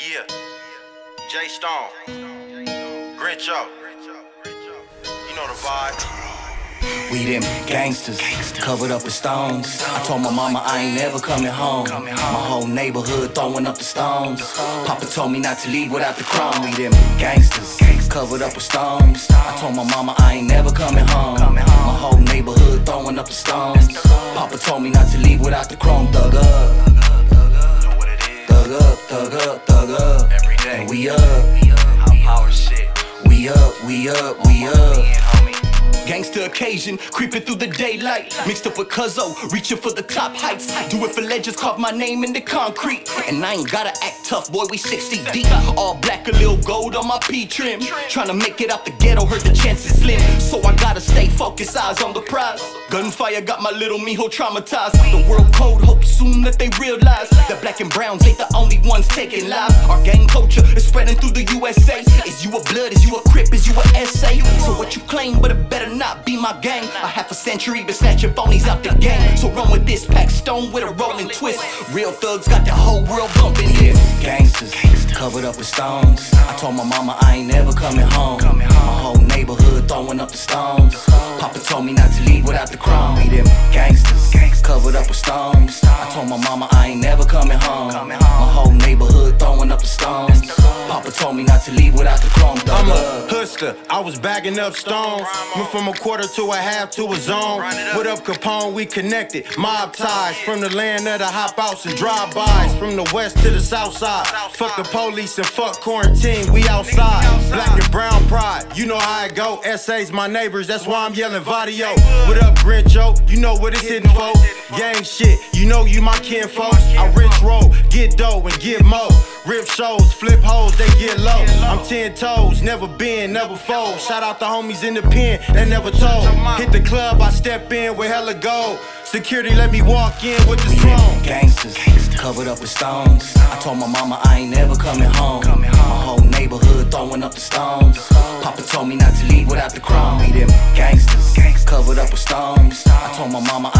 Yeah. J Stone. Grinch-O. You know the vibe. We them gangsters, covered up with stones. I told my mama I ain't never coming home. My whole neighborhood throwing up the stones. Papa told me not to leave without the chrome. We them gangsters, covered up with stones. I told my mama I ain't never coming home. My whole neighborhood throwing up the stones. Papa told me not to leave without the chrome. Thug up, Know what it is. thug up, thug up, thug up. Every day. And we up, High power shit. we up, we up, we up. homie. Gangster occasion, creeping through the daylight. Mixed up with Cuzzo, reaching for the top heights. Do it for legends, carve my name in the concrete. And I ain't gotta act tough, boy, we 60 deep. All black, a little gold on my P trim. Tryna make it out the ghetto, heard the chances slim. So I gotta stay focused, eyes on the prize. Gunfire got my little mijo traumatized. The world code, hope soon that they realize that black and browns ain't the only ones taking lives. Our gang culture is spreading through the USA. Is you a blood? Is you a crip? Is you a SA? So what you claim, but it better not be my gang. A half a century been snatching phonies out the game. So run with this pack stone with a rolling twist. Real thugs got the whole world bumping here. Gangsters, covered up with stones. I told my mama I ain't never coming home. Throwing up the stones. Papa told me not to leave without the chrome. We them gangsters, covered up with stones. I told my mama I ain't never coming home. Papa told me not to leave without the chrome. Thug I'm a hustler. I was bagging up stones. Went from a quarter to a half to a zone. What up, Capone? We connected. Mob ties from the land of the hop outs and drive-bys. From the west to the south side. Fuck the police and fuck quarantine. We outside. Black and brown pride. You know how it go. SA's my neighbors. That's why I'm yelling Vadio. What up, Grinch-O? You know what it's hitting for. Gang shit. You know you my kinfolk. I rich roll. Get dough and get mo. Rip shows, flip hoes, they get low. I'm ten toes, never been, never fold. Shout out the homies in the pen they never told. Hit the club, I step in with hella gold. Security let me walk in with the chrome. Gangsters, covered up with stones. I told my mama I ain't never coming home. My whole neighborhood throwing up the stones. Papa told me not to leave without the chrome. We them gangsters, covered up with stones. I told my mama I